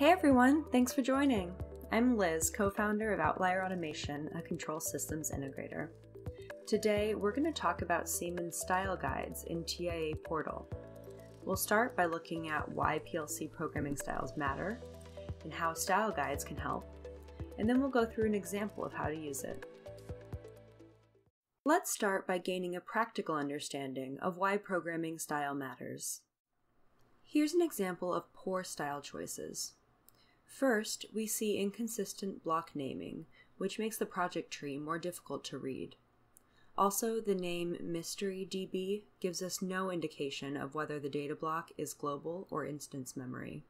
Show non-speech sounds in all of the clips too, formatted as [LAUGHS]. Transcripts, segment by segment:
Hey everyone, thanks for joining. I'm Liz, co founder of Outlier Automation, a control systems integrator. Today, we're going to talk about Siemens style guides in TIA Portal. We'll start by looking at why PLC programming styles matter and how style guides can help, and then we'll go through an example of how to use it. Let's start by gaining a practical understanding of why programming style matters. Here's an example of poor style choices. First, we see inconsistent block naming, which makes the project tree more difficult to read. Also, the name MysteryDB gives us no indication of whether the data block is global or instance memory.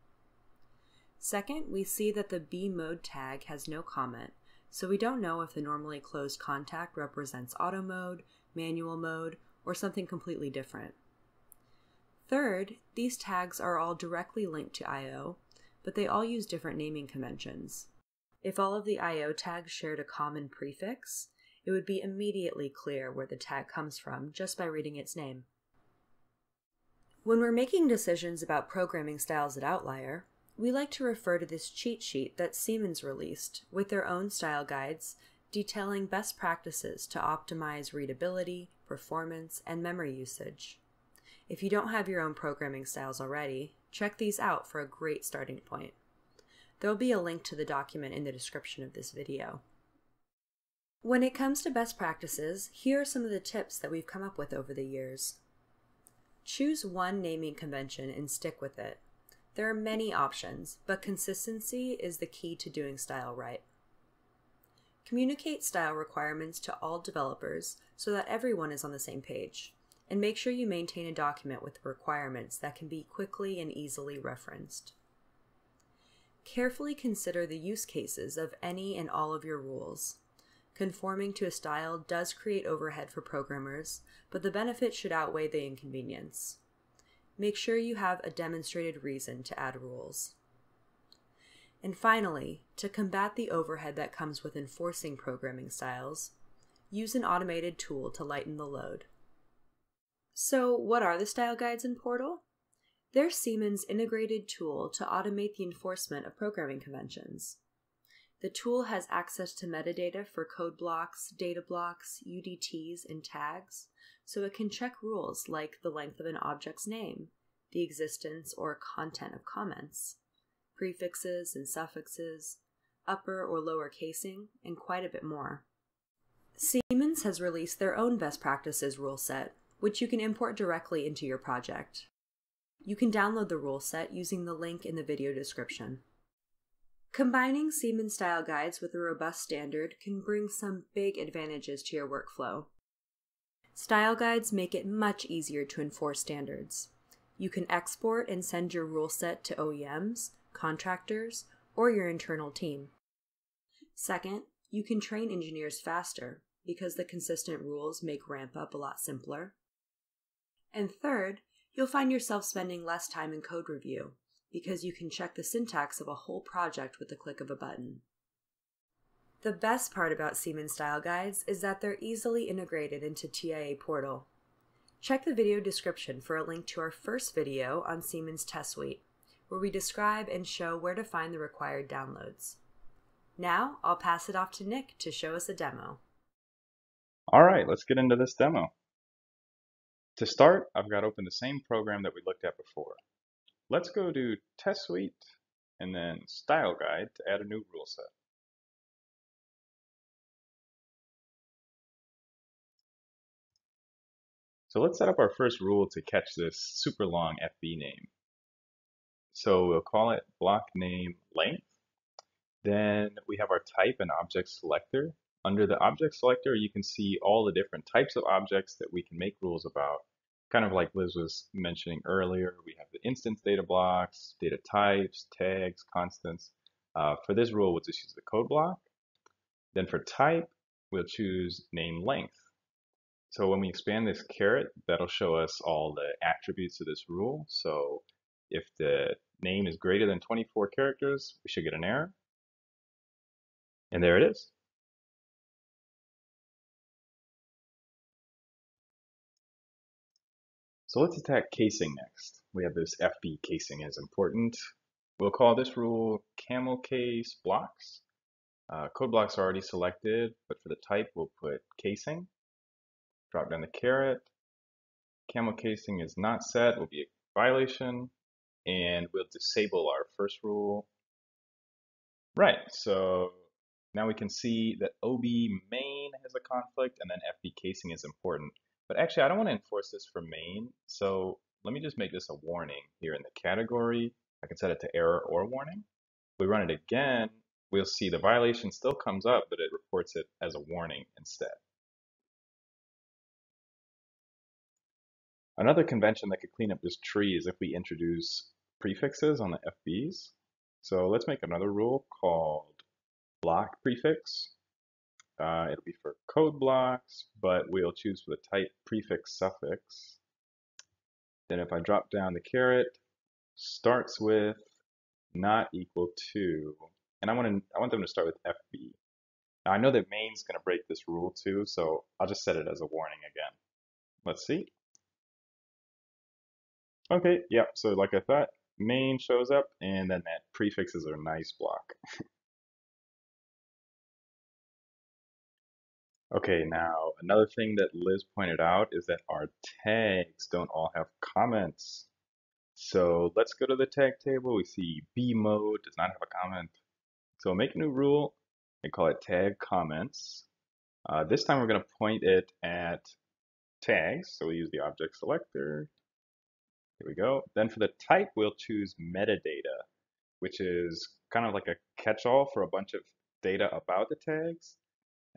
Second, we see that the B mode tag has no comment, so we don't know if the normally closed contact represents auto mode, manual mode, or something completely different. Third, these tags are all directly linked to I.O., but they all use different naming conventions. If all of the I.O. tags shared a common prefix, it would be immediately clear where the tag comes from just by reading its name. When we're making decisions about programming styles at Outlier, we like to refer to this cheat sheet that Siemens released with their own style guides detailing best practices to optimize readability, performance, and memory usage. If you don't have your own programming styles already, check these out for a great starting point. There will be a link to the document in the description of this video. When it comes to best practices, here are some of the tips that we've come up with over the years. Choose one naming convention and stick with it. There are many options, but consistency is the key to doing style right. Communicate style requirements to all developers so that everyone is on the same page, and make sure you maintain a document with requirements that can be quickly and easily referenced. Carefully consider the use cases of any and all of your rules. Conforming to a style does create overhead for programmers, but the benefit should outweigh the inconvenience make sure you have a demonstrated reason to add rules. And finally, to combat the overhead that comes with enforcing programming styles, use an automated tool to lighten the load. So, what are the style guides in Portal? They're Siemens' integrated tool to automate the enforcement of programming conventions. The tool has access to metadata for code blocks, data blocks, UDTs, and tags, so it can check rules like the length of an object's name, the existence or content of comments, prefixes and suffixes, upper or lower casing, and quite a bit more. Siemens has released their own best practices rule set, which you can import directly into your project. You can download the rule set using the link in the video description. Combining Siemens style guides with a robust standard can bring some big advantages to your workflow. Style guides make it much easier to enforce standards. You can export and send your rule set to OEMs, contractors, or your internal team. Second, you can train engineers faster because the consistent rules make ramp up a lot simpler. And third, you'll find yourself spending less time in code review because you can check the syntax of a whole project with the click of a button. The best part about Siemens style guides is that they're easily integrated into TIA Portal. Check the video description for a link to our first video on Siemens Test Suite, where we describe and show where to find the required downloads. Now, I'll pass it off to Nick to show us a demo. All right, let's get into this demo. To start, I've got open the same program that we looked at before. Let's go to Test Suite and then Style Guide to add a new rule set. So let's set up our first rule to catch this super long FB name. So we'll call it block name length. Then we have our type and object selector. Under the object selector, you can see all the different types of objects that we can make rules about. Kind of like Liz was mentioning earlier, we have the instance data blocks, data types, tags, constants. Uh, for this rule, we'll just use the code block. Then for type, we'll choose name length. So when we expand this caret, that'll show us all the attributes of this rule. So if the name is greater than 24 characters, we should get an error. And there it is. So let's attack casing next. We have this FB casing is important. We'll call this rule camel case blocks. Uh, code blocks are already selected, but for the type, we'll put casing. Drop down the caret. Camel casing is not set, will be a violation. And we'll disable our first rule. Right, so now we can see that OB main has a conflict and then FB casing is important. But actually, I don't want to enforce this for main. So let me just make this a warning here in the category. I can set it to error or warning. We run it again, we'll see the violation still comes up, but it reports it as a warning instead. Another convention that could clean up this tree is if we introduce prefixes on the FBs. So let's make another rule called block prefix. Uh, it'll be for code blocks, but we'll choose for the type prefix suffix. Then if I drop down the caret, starts with not equal to, and I want to I want them to start with FB. Now I know that main's going to break this rule too, so I'll just set it as a warning again. Let's see. Okay, yeah, so like I thought, main shows up, and then that prefixes are nice block. [LAUGHS] okay, now another thing that Liz pointed out is that our tags don't all have comments. So let's go to the tag table. We see B mode does not have a comment. So make a new rule and call it tag comments. Uh, this time we're going to point it at tags. So we use the object selector. Here we go. Then for the type, we'll choose metadata, which is kind of like a catch-all for a bunch of data about the tags.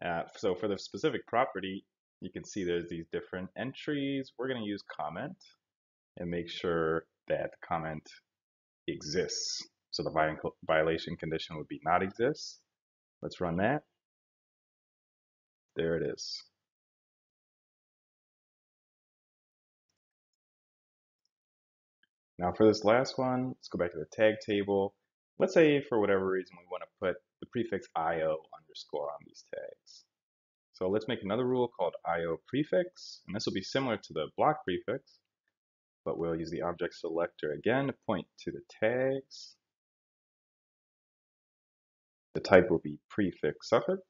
Uh, so for the specific property, you can see there's these different entries. We're going to use comment and make sure that comment exists. So the violation condition would be not exist. Let's run that. There it is. Now for this last one, let's go back to the tag table. Let's say for whatever reason we want to put the prefix IO underscore on these tags. So let's make another rule called IO prefix, and this will be similar to the block prefix, but we'll use the object selector again to point to the tags. The type will be prefix suffix.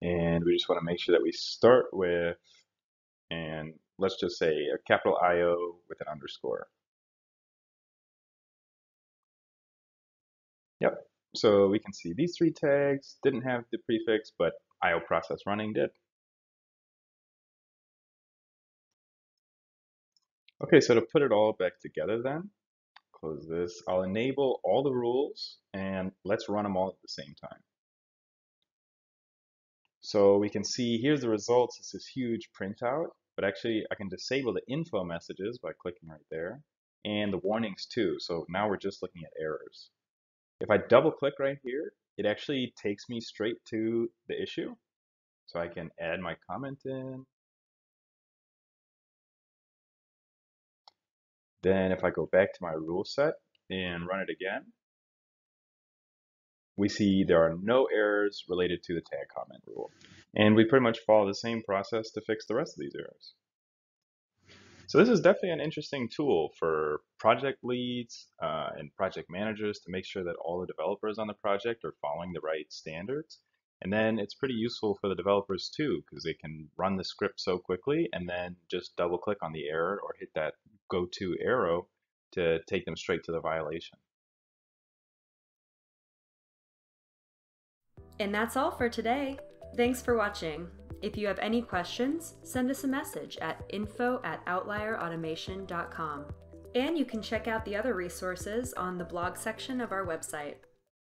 And we just want to make sure that we start with, and let's just say a capital IO with an underscore. Yep, so we can see these three tags didn't have the prefix, but IO process running did. Okay, so to put it all back together then, close this, I'll enable all the rules and let's run them all at the same time. So we can see here's the results, it's this huge printout, but actually I can disable the info messages by clicking right there and the warnings too. So now we're just looking at errors. If I double click right here, it actually takes me straight to the issue. So I can add my comment in, Then if I go back to my rule set and run it again, we see there are no errors related to the tag comment rule. And we pretty much follow the same process to fix the rest of these errors. So this is definitely an interesting tool for project leads uh, and project managers to make sure that all the developers on the project are following the right standards. And then it's pretty useful for the developers too, because they can run the script so quickly and then just double click on the error or hit that go to arrow to take them straight to the violation. And that's all for today. Thanks for watching. If you have any questions, send us a message at info at outlierautomation.com. And you can check out the other resources on the blog section of our website.